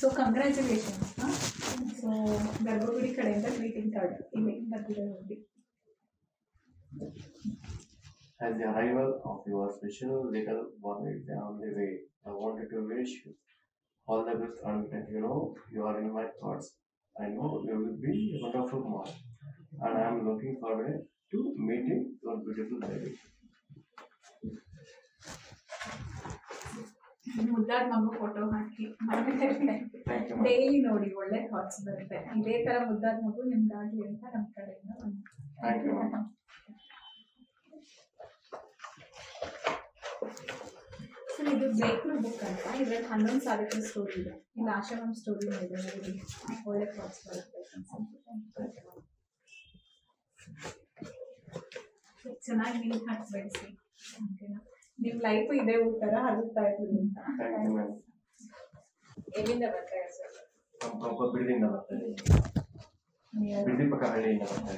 So congratulation so ಗರ್ಭಗುಡಿ ಕಡೆಯಿಂದ greeting card ಇಲ್ಲಿ ಬರ್ತಿದೆ ನೋಡಿ As the arrival of your special little one is on the way, I wanted to wish you all the best and you know you are in my thoughts. I know you will be a wonderful mom and I am looking forward to meeting your beautiful baby. ಮುದ್ದಾದ ಮಗು photo hockey Thank you. ma'am. Daily ನೋಡಿ ಒಳ್ಳೆ thoughts ಬರುತ್ತೆ ಇದೇ ತರ ಮುದ್ದಾದ ಮಗು ನಿಮ್ಗಾಗ್ಲಿ ಅಂತ ನಮ್ಮ ಕಡೆಯಿಂದ ಒಂದು Thank you, ma'am. ಸರ್ ಇದು ಬೇಕ್ರು ಬುಕ್ ಅಂತ ಇದ್ರಲ್ಲಿ ಹನ್ನೊಂದು ಸಾವಿರ ಸ್ಟೋರಿ ಇದೆ ಇಲ್ಲಿ ಆಶ್ರಮಂ ಸ್ಟೋರಿ ಇದೆ ನೋಡಿ ಒಳ್ಳೆ ಥಾಟ್ಸ್ ಬರುತ್ತೆ ಚೆನ್ನಾಗಿ ನೀವು ಹಾಕಿ ಬೆಳೆಸಿ ಓಕೆನಾ ನಿಮ್ಮ ಲೈಫ್ ಇದೆ ಊತರ ಹರಿಸ್ತಾ ಇರ್ಲಿ ಅಂತ. ಎಲ್ಲಿಂದ ಬರ್ತಾ ಇದೆ ಸರ್? ನಮ್ಮ ಬರ್ತಾ ಪಕ್ಕ ಹಳ್ಳಿಯಿಂದ ಬರ್ತಾ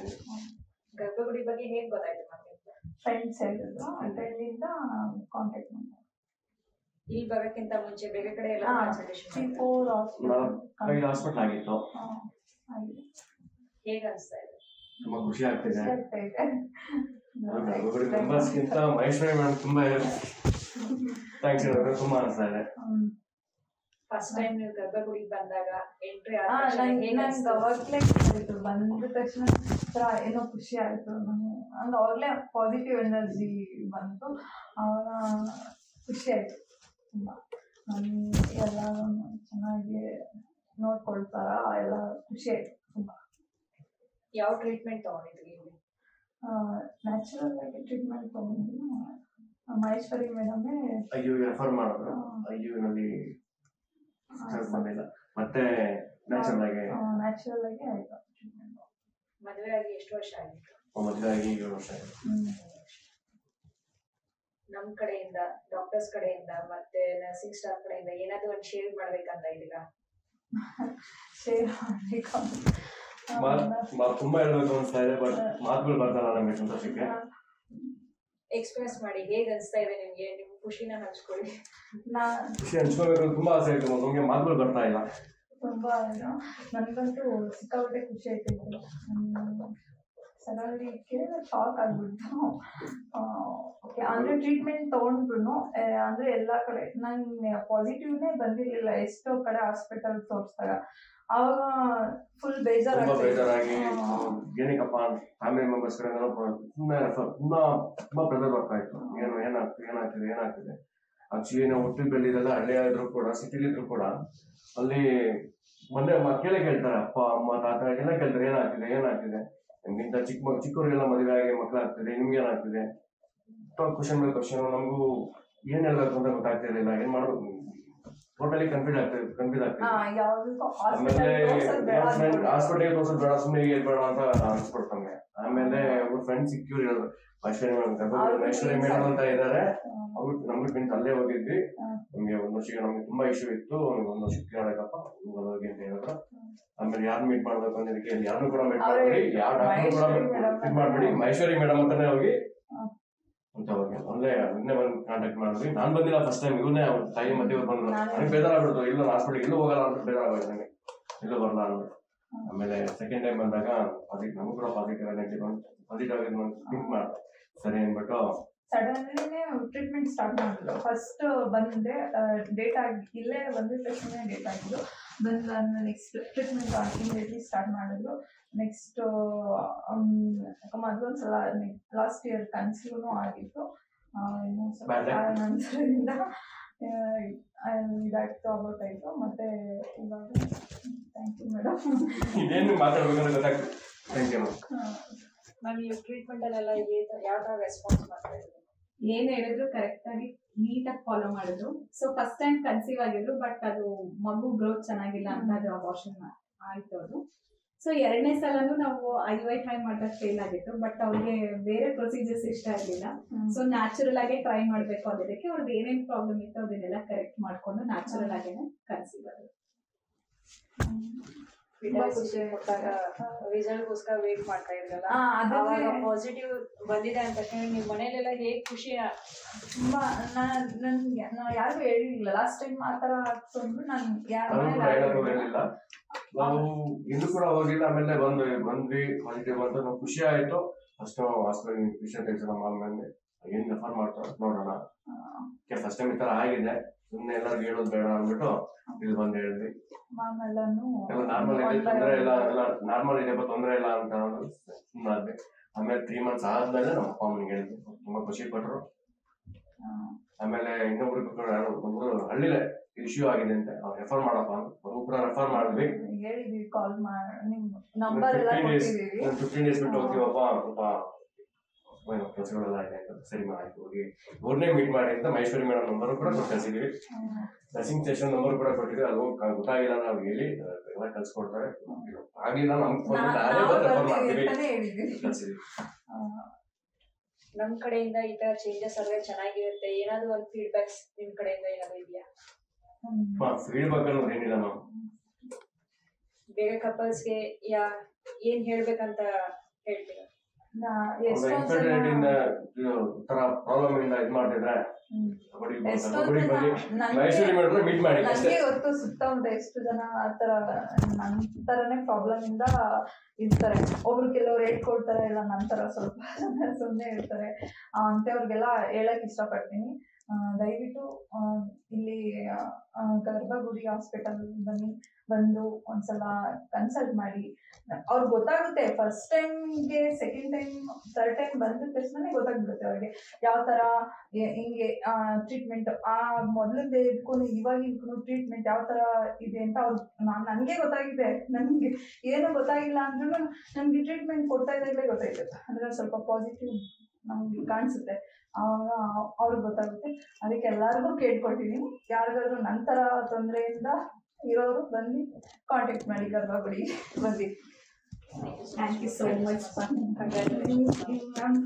ಗರ್ಭಗುಡಿ ಬಗ್ಗೆ ಹೇಗೆ ಗೊತ್ತಾಯ್ತು ಮತ್ತೆ ಫ್ರೆಂಡ್ಸ್ ಹೇಳಿದ್ರು ಅಲ್ಲಿಂದ ಕಾಂಟ್ಯಾಕ್ಟ್ ಮಾಡಿದ್ರು. ಇಲ್ಲಿ ಬರೋಕ್ಕಿಂತ ಮುಂಚೆ ಬೇರೆ ಕಡೆ ಎಲ್ಲ. ಕಾನ್ಸಲ್ಟೇಷನ್ ಫೋರ್ ಹಾಸ್ಪಿಟಲ್ ಹಾಸ್ಪಿಟ್ಲ್ ಆಗಿತ್ತು. ಹೇಗೆ ಅನಿಸ್ತಾ ಇದೆ? ತುಂಬಾ ಖುಷಿ ಆಗ್ತಿದೆ. ಆಗ್ತಾ ಇದೆ. ಗರ್ಭಗುಡಿ ಮೆಂಬರ್ಸ್ಗಿಂತ ಮಹೇಶ್ವರಿ ಮೇಡಮ್ ತುಂಬಾ ಥ್ಯಾಂಕ್ಸ್ ಹೇಳೋದು ತುಂಬಾ ಅನಿಸ್ತಾ ಇದೆ. ಫಸ್ಟ್ ಟೈಮ್ ನೀವು ಗರ್ಭಗುಡಿಗೆ ಬಂದಾಗ ಎಂಟ್ರಿ ಆ, ನಂಗ್- ಅವಾಗ್ಲೇ ಗೊತ್ತಾಯ್ತು. ಬಂದ ತಕ್ಷಣ ಒಂಥರ ಏನೋ ಖುಷಿ ಆಯ್ತು. ನಾನು ಹಂಗ ಅವಾಗ್ಲೇ ಪಾಸಿಟಿವ್ ಎನರ್ಜಿ ಬಂತು. ಅವಾಗ ಖುಷಿ ಆಯ್ತು ತುಂಬಾ. ನನ್ಗೆ ಎಲ್ಲ ಚೆನ್ನಾಗಿ ನೋಡ್ಕೊಳ್ತಾರ ಎಲ್ಲ ಖುಷಿ ಆಯ್ತು ತುಂಬಾ. ಯಾವ ಟ್ರೀಟ್ಮೆಂಟ್ ತಗೊಂಡಿದ್ರಿ? ನ್ಯಾಚುರಲ್ ಆಗಿ ಟ್ರೀಟ್ಮೆಂಟ್ ತಗೊಂಡು ಮಹೇಶ್ವರಿ ಮೇಡಮೇ ಐಯು ರೆಫರ್ ಮಾಡಿದ್ರು. ಐಯುನಲ್ಲಿ ಬಂದಿಲ್ಲ. ಮತ್ತೆ ನ್ಯಾಚುರಲ್ ಆಗಿ ನ್ಯಾಚುರಲ್ ಆಗಿ ಆಯ್ತು ಟ್ರೀಟ್ಮೆಂಟ್ ಮದುವೆ ಆಗಿ ಎಷ್ಟು ವರ್ಷ ಆಗಿತ್ತು ಮದುವೆ ಆಗಿ ಏಳು ವರ್ಷ ಆಗಿದೆ ನಮ್ ಕಡೆಯಿಂದ ಡಾಕ್ಟರ್ಸ್ ಕಡೆಯಿಂದ ಮತ್ತೆ ನರ್ಸಿಂಗ್ ಸ್ಟಾಫ್ ಕಡೆಯಿಂದ ಏನಾದ್ರು ಒಂದು ಶೇರ್ ಮಾಡ್ಬೇಕಂತ ಇದೀರಾ? ಶೇರ್ ಮಾಡಬೇಕು. ಮಾತ್- ಮಾತ್ ತುಂಬಾ ಹೇಳ್ಬೇಕು ಅನ್ಸ್ತಾ ಇದೆ ಬಟ್ ಮಾತುಗಳು ಬರ್ತಲ್ಲ ನಮಗೆ ಸಂತೋಷಕ್ಕೆ. ಎಕ್ಸ್ಪ್ರೆಸ್ ಮಾಡಿ ಹೇಗ್ ಅನ್ಸ್ತಾ ಇದೆ ನಿಮ್ಗೆ? ನಿಮ್ ಖುಷಿನ ಹಂಚ್ಕೊಳ್ಳಿ. ನಾ ಖುಷಿ ಹಂಚ್ಕೋಬೇಕು ತುಂಬಾ ಆಸೆ ಆಯ್ತು ನಮ್ಗೆ ಮಾತುಗಳು ಬರ್ತಾ ಇಲ್ಲ. ತುಂಬಾ ನನಗಂತೂ ಸಿಕ್ಕಾಪಟ್ಟೆ ಖುಷಿ ಆಯ್ತು ಸಡನ್ಲಿ ಕೇಳಿದ್ರೆ ಶಾಕ್ ಆಗ್ಬಿಡ್ತು. ಓಕೆ ಅಂದ್ರೆ ಟ್ರೀಟ್ಮೆಂಟ್ ತಗೊಂಡ್ರು ಅಂದ್ರೆ ಎಲ್ಲಾ ಕಡೆ ನಂಗೆ ಪಾಸಿಟಿವ್ನೇ ಬಂದಿರಲಿಲ್ಲ. ಎಷ್ಟೋ ಕಡೆ ಹಾಸ್ಪಿಟಲ್ ತೋರಿಸ್ದಾಗ. ಅವಾಗ ಫುಲ್ ಬೇಜಾರಾಗ್ತಾ ಬೇಜಾರಾಗಿ. ಏನಕ್ಕಪ್ಪ ಫ್ಯಾಮಿಲಿ ಮೆಂಬರ್ಸ್ ಕಡೆ ತುಂಬಾ ತುಂಬಾ ತುಂಬಾ ಪ್ರೆಸರ್ ಬರ್ತಾ ಇತ್ತು. ಏನು ಏನಾಗ್ತದೆ ಏನಾಗ್ತಿದೆ ಏನಾಗ್ತಿದೆ? ಆಕ್ಚುಲಿ ನಾವು ಹುಟ್ಟಿ ಬೆಳೆದಿದ್ದೆಲ್ಲ ಹಳ್ಳಿ ಆದ್ರೂ ಕೂಡ ಸಿಟಿಲಿ ಇದ್ರು ಕೂಡ ಅಲ್ಲಿ ಮೊನ್ನೆ ಮ- ಕೇಳೇ ಕೇಳ್ತಾರೆ ಅಪ್ಪ ಅಮ್ಮ ತಾತ ಎಲ್ಲ ಕೇಳ್ತಾರೆ ಏನಾಗ್ತಿದೆ ಏನಾಗ್ತಿದೆ? ನಿಮ್ಗಿಂತ ಚಿಕ್ಕ ಮಕ್ ಚಿಕ್ಕವರಿಗೆಲ್ಲ ಮದುವೆ ಆಗಿ ಮಕ್ಕಳಾಗ್ತಿದೆ ನಿಮ್ಗೆ ಏನಾಗ್ತಿದೆ? ಕ್ವಶನ್ ಮೇಲೆ ಕ್ವಶನ್ ನಮಗೂ ಏನೆಲ್ಲ ಹೇಳ್ಬೇಕು ಗೊತ್ತಾಗ್ತಾ ಗೊತ್ತಾಗ್ತಿರ್ಲಿಲ್ಲ. ಏನ್ ಮಾಡ್ಬೇಕು? ಟೋಟಲಿ ಕನ್ಫ್ಯೂಸ್ ಆಗ್ತದೆ ಕನ್ಫ್ಯೂಸ್ ಆಗ್ತದೆ ಆಮೇಲೆ ಹಾಸ್ಪಿಟಲ್ ತೋರ್ಸೋದು ಬೇಡ ಸುಮ್ಮನೆ ಬೇಡ ಅಂತ ಅನ್ಸ್ಬಿಡ್ತು ನಮ್ಗೆ ಆಮೇಲೆ ಅವ್ರ ಫ್ರೆಂಡ್ ಸಿಕ್ಯೂರ್ ಇರೋದು ಐಶ್ವರ್ಯ ಮೇಡಮ್ ಐಶ್ವರ್ಯ ಮೇಡಮ್ ಅಂತ ಇದ್ದಾರೆ. ಅವ್ರು ನಮ್ಗೆ ಫ್ರೆಂಡ್ಸ್ ಅಲ್ಲೇ ಹೋಗಿದ್ವಿ. ನಮಗೆ ಒಂದ್ ವರ್ಷಕ್ಕೆ ನಮ್ಗೆ ತುಂಬಾ ಇಶ್ಯೂ ಇತ್ತು ನಮ್ಗೆ ಒಂದ್ ವರ್ಷಕ್ಕೆ ಯಾರಕ್ಕಪ್ಪ ಹೋಗಿ ಅಂತ ಹೇಳಿದ್ರು. ಆಮೇಲೆ ಯಾರು ಮೀಟ್ ಮಾಡ್ಬೇಕು ಅನ್ನೋದಕ್ಕೆ ಯಾರು ಕೂಡ ಮೀಟ್ ಮಾಡ್ಬೇಡಿ ಯಾವ ಡಾಕ್ಟರ್ ಕೂಡ ಮೀಟ್ ಮಾಡ್ಬೇಡಿ ಮಹೇಶ್ವರಿ ಮೇಡಮ್ ಅಂತಾನೆ ಹೋಗಿ. ಅಂತ ಹೋಗಿ ಒಳ್ಳೆ ನಿನ್ನೆ ಬಂದು ಕಾಂಟ್ಯಾಕ್ಟ್ ಮಾಡಿದ್ವಿ. ನಾನ್ ಬಂದಿಲ್ಲ ಫಸ್ಟ್ ಟೈಮ್ ಇವನೇ ಅವ್ರ ತಾಯಿ ಮತ್ತೆ ಇವ್ರು ಬಂದ್ರು ನಾನು- ನನಗೆ ಬೇಜಾರಾಗ್ಬಿಡ್ತು ಇಲ್ಲ ಹಾಸ್ಪಿಟಲ್ ಇಲ್ಲೂ ಹೋಗಲ್ಲ ಅಂತ ಬೇಜಾರಾಗೋಯ್ತು ನನಗೆ. ಇಲ್ಲೂ ಬರಲ್ಲ ಅಂದ್ಬಿಟ್ಟು ಆಮೇಲೆ ಸೆಕೆಂಡ್ ಟೈಮ್ ಬಂದಾಗ ಅದಕ್ಕೆ ನಮಗೂ ಕೂಡ ಪಾಸಿಟಿವ್ ಎನರ್ಜಿ ಬಂತು. ಪಾಸಿಟಿವ್ ಆಗಿ ಥಿಂಕ್ ಮಾಡಿದೆ ಸರಿ ಅಂದ್ಬಿಟ್ಟು ಸಡನ್ಲಿನೇ ಟ್ರೀಟ್ಮೆಂಟ್ ಸ್ಟಾರ್ಟ್ ಮಾಡಿದ್ರು. ಫಸ್ಟ್ ಬಂದೆ ಡೇಟ್ ಆಗಿ ಇಲ್ಲೇ ಬಂದಿದ್ದ ತಕ್ಷಣ ಡೇಟ್ ಆಗಿದ್ದು. ಬಂದು ನೆಕ್ಸ್ಟ್ ಟ್ರೀಟ್ಮೆಂಟ್ ಇಮಿಡಿಯೇಟ್ಲಿ ಸ್ಟಾರ್ಟ್ ಮಾಡಿದ್ರು. ನೆಕ್ಸ್ಟ್ ಅದೊಂದ್ಸಲ ಲಾಸ್ಟ್ ಇಯರ್ ಕನ್ಸೀವ್ನು ಆಗಿತ್ತು. ಆ, ಇನ್ನೂ ಸ್ವಲ್ಪ ಇದಾಗ್ತು ಅಬೌಟ್ ಆಯಿತು. ಮತ್ತೆ ಇವಾಗ ಥ್ಯಾಂಕ್ ಯು ಮೇಡಮ್ ಮ್ಯಾಮ್ ಈ ಟ್ರೀಟ್ಮೆಂಟ್ ಅಲ್ಲೆಲ್ಲ ಯಾವ ಥರ ರೆಸ್ಪಾನ್ಸ್ ಮಾಡ್ತಾ ಇದ್ರು ಏನ್ ಹೇಳಿದ್ರು ಕರೆಕ್ಟ್ ಆಗಿ ನೀಟಾಗಿ ಫಾಲೋ ಮಾಡಿದ್ರು. ಸೊ ಫಸ್ಟ್ ಟೈಮ್ ಕನ್ಸೀವ್ ಆಗಿದ್ರು ಬಟ್ ಅದು ಮಗು ಗ್ರೋತ್ ಚೆನ್ನಾಗಿಲ್ಲ ಅಂತ ಅದು ಅಬಾರ್ಷನ್ ಆಯ್ತು ಅದು. ಸೊ ಎರಡನೇ ಸಲನೂ ನಾವು ಐ ವೈ ಟ್ರೈ ಮಾಡಿದಾಗ ಫೇಲ್ ಆಗಿತ್ತು ಬಟ್ ಅವ್ರಿಗೆ ಬೇರೆ ಪ್ರೊಸೀಜರ್ಸ್ ಇಷ್ಟ ಆಗಲಿಲ್ಲ. ಸೊ ನ್ಯಾಚುರಲ್ ಆಗೇ ಟ್ರೈ ಮಾಡಬೇಕು ಅದಕ್ಕೆ ಅವ್ರದ್ದು ಏನೇನು ಪ್ರಾಬ್ಲಮ್ ಇತ್ತು ಅದನ್ನೆಲ್ಲ ಕರೆಕ್ಟ್ ಮಾಡಿಕೊಂಡು ನ್ಯಾಚುರಲ್ ಆಗೇನೆ ಕನ್ಸೀವ್ ಕೊಟ್ಟಾಗ ರಿಸಲ್ಟ್ಗೋಸ್ಕರ ವೇಟ್ ಮಾಡ್ತಾ ಇದ್ರಲ್ಲ? ಅವಾಗ ಪಾಸಿಟಿವ್ ಬಂದಿದೆ ಅಂತ ತಕ್ಷಣ ನಿಮ್ಮ ಮನೇಲೆಲ್ಲ ಹೇಗ್ ಖುಷಿ ತುಂಬಾ ನಾನ್ ನನ್ಗೆ ನಾ ಯಾರಿಗೂ ಹೇಳಿರ್ಲಿಲ್ಲ ಲಾಸ್ಟ್ ಟೈಮ್ ಆ ತರ ನಾನು ನಾವು ಇನ್ನು ಕೂಡ ಹೋಗಿಲ್ಲ ಆಮೇಲೆ ಬಂದು ಬಂದ್ವಿ ಪಾಸಿಟಿವ್ ಬಂತು ನಾವು ಖುಷಿ ಆಯ್ತು. ಅಷ್ಟು ಹಾಸ್ಪಿಟಲ್ ಏನ್ ರೆಫರ್ ಮಾಡ್ತಾರೆ ನೋಡೋಣ. ಫಸ್ಟ್ ಟೈಮ್ ಈ ತರ ಆಗಿದೆ. ಸುಮ್ಮನೆ ಎಲ್ಲಾರು ಹೇಳೋದ್ ಬೇಡ ಅಂದ್ಬಿಟ್ಟು ಇಲ್ಲಿ ಬಂದು ಹೇಳಿದ್ವಿ. ಎಲ್ಲ ನಾರ್ಮಲ್ ಇದೆ ತೊಂದರೆ ಇಲ್ಲ ಎಲ್ಲ ನಾರ್ಮಲ್ ಇದೆ ತೊಂದ್ರೆ ಇಲ್ಲ ಅಂತ ಸುಮ್ಮನಾದ್ವಿ ಆಮೇಲೆ ತ್ರೀ ಮಂತ್ಸ್ ಆದ್ಮೇಲೆ ನಮ್ಮ ಅಪ್ಪ ಅಮ್ಮನಿಗೆ ಹೇಳಿದ್ವಿ. ತುಂಬಾ ಖುಷಿ ಪಟ್ರು. ಆಮೇಲೆ ಇನ್ನೊಬ್ರು ಒಬ್ರು ಹಳ್ಳಿಲೆ ಇಶ್ಯೂ ಆಗಿದೆ ಅಂತ ಅವ್ರು ರೆಫರ್ ಮಾಡಪ್ಪ ಅಂತ. ಅವ್ರು ಕೂಡ ರೆಫರ್ ಮಾಡಿದ್ವಿ. ಫಿಫ್ಟೀನ್ ಡೇಸ್ ಬಿಟ್ಟು ಹೋಗ್ತೀವಪ್ಪ ಸ್ವಲ್ಪ ಏನೋ ಕೆಲಸಗಳೆಲ್ಲ ಅಂತ ಸರಿ ಆಯ್ತು ಹೋಗಿ. ಅವ್ರನ್ನೇ ಮೀಟ್ ಮಾಡಿ ಅಂತ ಮಹೇಶ್ವರಿ ಮೇಡಮ್ ನಂಬರ್ ಕೂಡ ಕೊಟ್ಟಿದ್ದೀವಿ ನರ್ಸಿಂಗ್ ಸ್ಟೇಷನ್ ನಂಬರ್ ಕೂಡ ಕೊಟ್ಟಿದ್ವಿ ಅದು ಹೋಗಿ ಗೊತ್ತಾಗಿಲ್ಲ ನಾವು ಹೇಳಿ ಎಲ್ಲ ಕಲ್ಸ್ಕೊಡ್ತಾರೆ ಆಗಿಲ್ಲ ನಮ್ಗೆ ಫೋನ್ ನಾನೇ ನಾವು ಬಂದು ಮಾಡ್ತೀವಿ. ಕಳ್ಸಿದೀವಿ ನಮ್ ಕಡೆಯಿಂದ ಈ ತರ ಚೇಂಜಸ್ ಆದ್ರೆ ಚೆನ್ನಾಗಿರುತ್ತೆ. ಏನಾದ್ರು ಒಂದು ಫೀಡ್ಬ್ಯಾಕ್ಸ್ ನಿಮ್ ಕಡೆಯಿಂದ ಏನಾದ್ರು ಇದೆಯಾ. ಫೀಡ್ಬ್ಯಾಕ್ ಅನ್ನೋದು ಏನಿಲ್ಲ ನಾವು ಬೇರೆ ಕಪಲ್ಸ್ಗೆ ಯಾ ಏನ್ ಹೇಳ್ಬೇಕಂತ ಹೇಳ್ತೀರಾ? ತರ ಪ್ರಾಬ್ಲಮ್ ಇಂದ ಮಾಡ್ತಿದ್ರೆ ಮೀಟ್ ಮಾಡಿ ನನಗೆ ಗೊತ್ತು ಸುತ್ತಮುತ್ತ ಎಷ್ಟು ಜನ ಆ ಥರ ನನ್ನ ಥರನೇ ಪ್ರಾಬ್ಲಮ್ ಇಂದ ಇರ್ತಾರೆ. ಒಬ್ರು ಕೆಲವ್ರು ಹೇಳ್ಕೊಡ್ತಾರೆ ಇಲ್ಲ ನನ್ನ ಥರ ಸ್ವಲ್ಪ ಸುಮ್ನೆ ಸುಮ್ಮನೆ ಇರ್ತಾರೆ. ಆ, ಅಂಥವ್ರಿಗೆಲ್ಲ ಹೇಳಕ್ ಇಷ್ಟಪಡ್ತೀನಿ. ದಯವಿಟ್ಟು ಇಲ್ಲಿ ಗರ್ಭಗುಡಿ ಹಾಸ್ಪಿಟಲ್ ಬನ್ನಿ, ಬಂದು ಒಂದ್ಸಲ ಕನ್ಸಲ್ಟ್ ಮಾಡಿ. ಅವ್ರಿಗೆ ಗೊತ್ತಾಗುತ್ತೆ ಫಸ್ಟ್ ಟೈಮ್ಗೆ ಸೆಕೆಂಡ್ ಟೈಮ್ ಥರ್ಡ್ ಟೈಮ್ ಬಂದ ತಕ್ಷಣ ಗೊತ್ತಾಗ್ಬಿಡುತ್ತೆ ಅವ್ರಿಗೆ. ಯಾವ ಥರ ಹಿಂಗೆ ಟ್ರೀಟ್ಮೆಂಟ್ ಆ, ಮೊದಲಿಂದ ಇವಾಗ ಇವಾಗಿಗೂ ಟ್ರೀಟ್ಮೆಂಟ್ ಯಾವ ತರ ಇದೆ ಅಂತ ಅವ್ರು ನಾನು ನನಗೆ ಗೊತ್ತಾಗಿದೆ. ನನಗೆ ಏನು ಗೊತ್ತಾಗಿಲ್ಲ ಅಂದ್ರೂ ನನಗೆ ಟ್ರೀಟ್ಮೆಂಟ್ ಕೊಡ್ತಾ ಇದ್ದಾಗಲೇ ಗೊತ್ತಾಯ್ತು ಅಂದ್ರೆ ಸ್ವಲ್ಪ ಪಾಸಿಟಿವ್ ನಮ್ಗೆ ಕಾಣಿಸುತ್ತೆ. ಆವಾಗ ಅವ್ರಿಗೆ ಗೊತ್ತಾಗುತ್ತೆ. ಅದಕ್ಕೆ ಎಲ್ಲರಿಗೂ ಕೇಳ್ಕೊಳ್ತೀನಿ. ಯಾರಿಗಾದ್ರೂ ನಂತರ ತೊಂದರೆಯಿಂದ ಇರೋರು ಬಂದು ಕಾಂಟ್ಯಾಕ್ಟ್ ಮಾಡಿ ಗರ್ಭಗುಡಿ ಬನ್ನಿ thank you so much ma'am